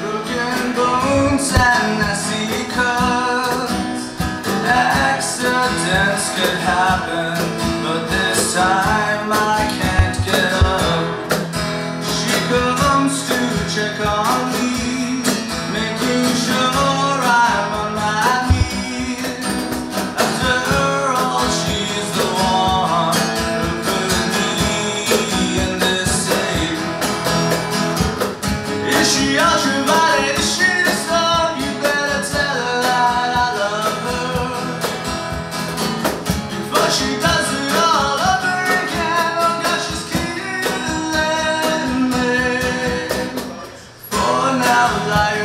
broken bones and nasty cuts. Accidents could happen. life.